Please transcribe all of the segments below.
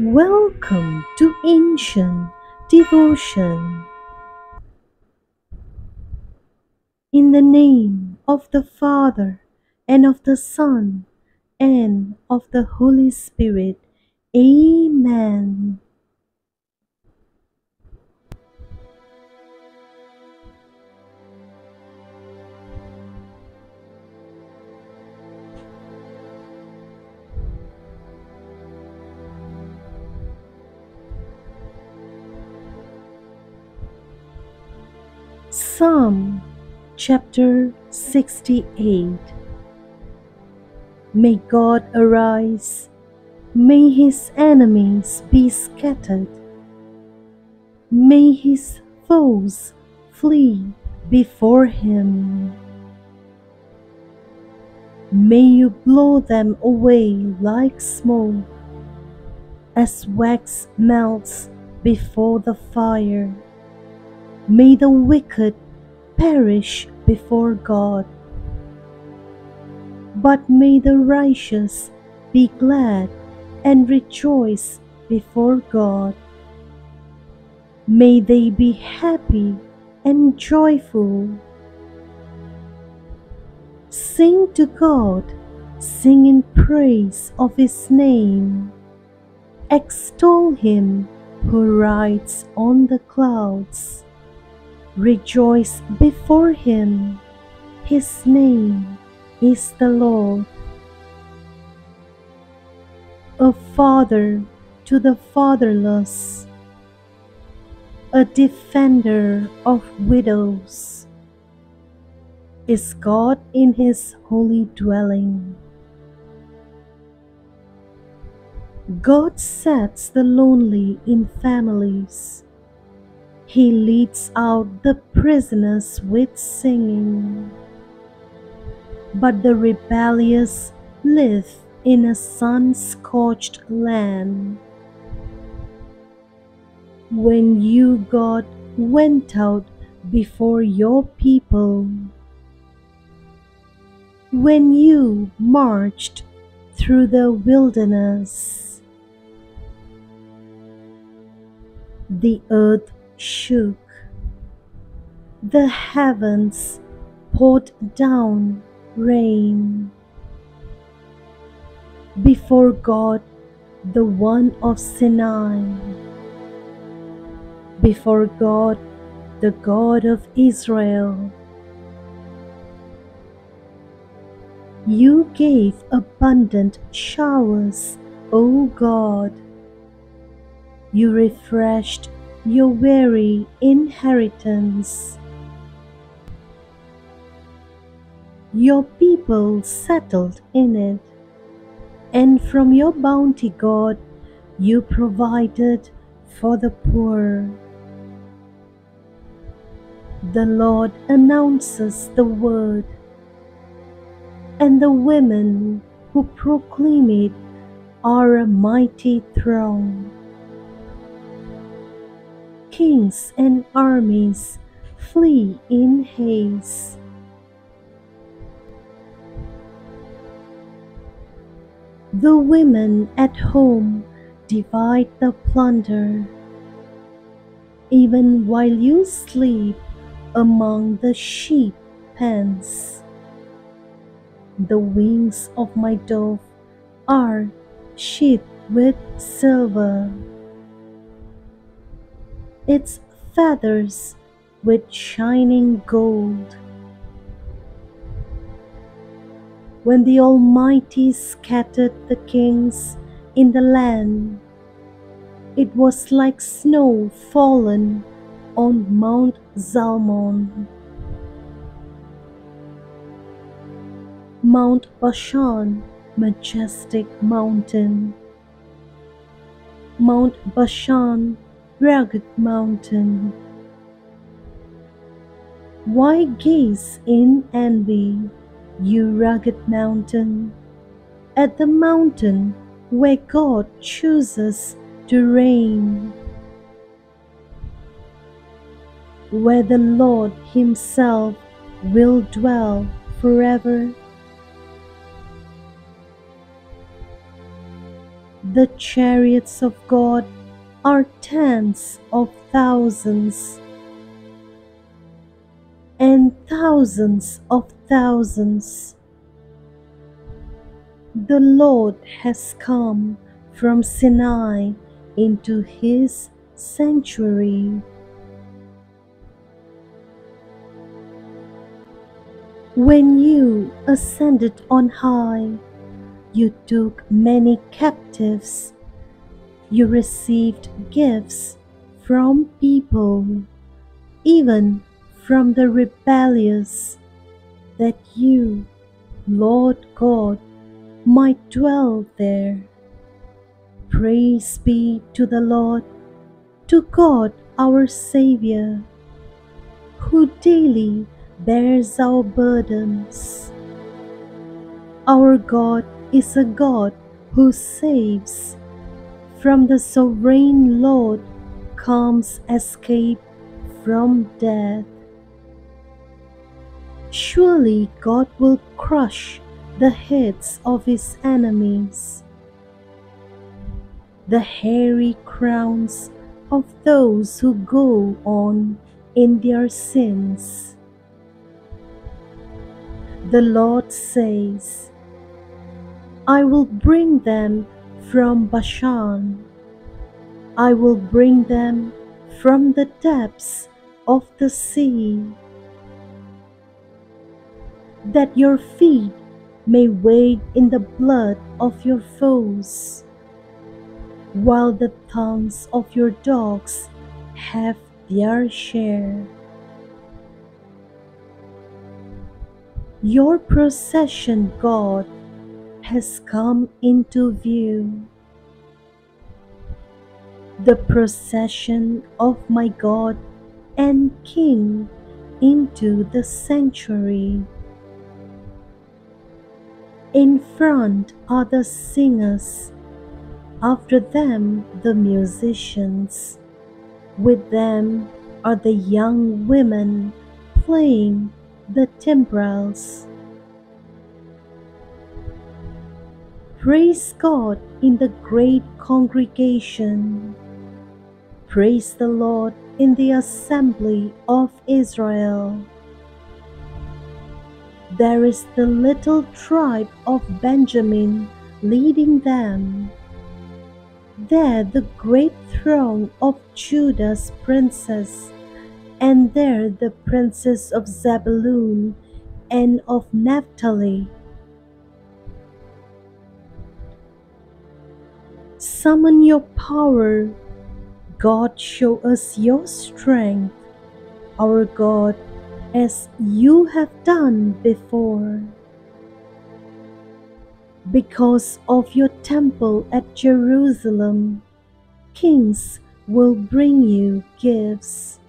Welcome to Ancient Devotion. In the name of the Father, and of the Son, and of the Holy Spirit. Amen. Psalm chapter 68 May God arise, may his enemies be scattered, may his foes flee before him. May you blow them away like smoke, as wax melts before the fire. May the wicked perish before God. But may the righteous be glad and rejoice before God. May they be happy and joyful. Sing to God, sing in praise of His name. Extol Him who rides on the clouds. Rejoice before Him, His name is the Lord. A father to the fatherless, a defender of widows, is God in His holy dwelling. God sets the lonely in families. He leads out the prisoners with singing but the rebellious live in a sun scorched land. When you, God, went out before your people, when you marched through the wilderness, the earth shook, the heavens poured down rain. Before God, the one of Sinai. Before God, the God of Israel. You gave abundant showers, O God. You refreshed your weary inheritance. Your people settled in it, and from your bounty, God, you provided for the poor. The Lord announces the word, and the women who proclaim it are a mighty throng. Kings and armies flee in haste. The women at home divide the plunder. Even while you sleep among the sheep pens, the wings of my dove are sheathed with silver, its feathers with shining gold. when the Almighty scattered the kings in the land. It was like snow fallen on Mount Zalmon. Mount Bashan, majestic mountain. Mount Bashan, rugged mountain. Why gaze in envy? you rugged mountain, at the mountain where God chooses to reign. where the Lord Himself will dwell forever. The chariots of God are tens of thousands and thousands of thousands. The Lord has come from Sinai into his sanctuary. When you ascended on high, you took many captives. You received gifts from people, even from the rebellious, that you, Lord God, might dwell there. Praise be to the Lord, to God our Saviour, who daily bears our burdens. Our God is a God who saves. From the sovereign Lord comes escape from death. Surely God will crush the heads of his enemies, the hairy crowns of those who go on in their sins. The Lord says, I will bring them from Bashan. I will bring them from the depths of the sea, that your feet may wade in the blood of your foes, while the tongues of your dogs have their share. Your procession, God, has come into view. The procession of my God and King into the sanctuary. In front are the singers, after them the musicians. With them are the young women playing the timbrels. Praise God in the great congregation. Praise the Lord in the assembly of Israel. There is the little tribe of Benjamin leading them. There the great throng of Judah's princes, and there the princes of Zebulun and of Naphtali. Summon your power, God, show us your strength, our God as you have done before. Because of your temple at Jerusalem, kings will bring you gifts.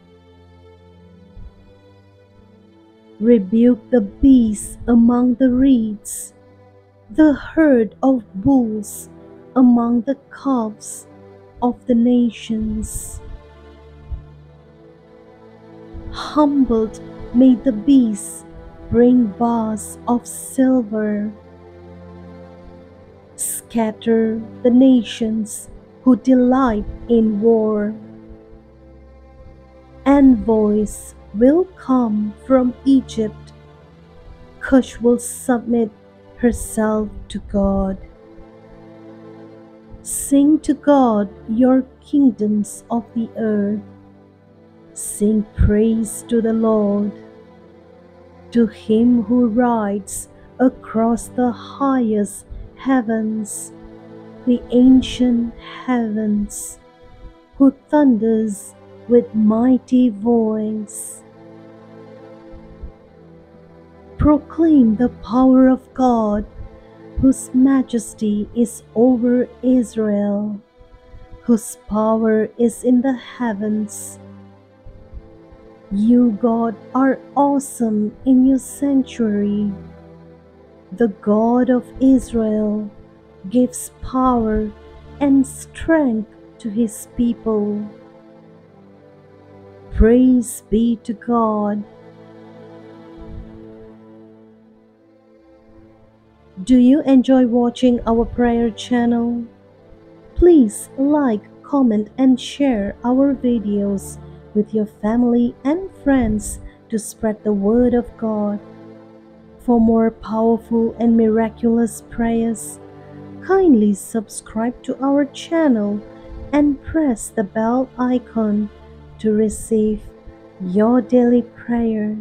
Rebuke the beasts among the reeds, the herd of bulls among the calves of the nations. Humbled May the beasts bring bars of silver. Scatter the nations who delight in war. Envoys will come from Egypt. Cush will submit herself to God. Sing to God, your kingdoms of the earth. Sing praise to the Lord to him who rides across the highest heavens, the ancient heavens, who thunders with mighty voice. Proclaim the power of God, whose majesty is over Israel, whose power is in the heavens you, God, are awesome in your sanctuary. The God of Israel gives power and strength to his people. Praise be to God. Do you enjoy watching our prayer channel? Please like, comment, and share our videos with your family and friends to spread the word of God. For more powerful and miraculous prayers, kindly subscribe to our channel and press the bell icon to receive your daily prayer.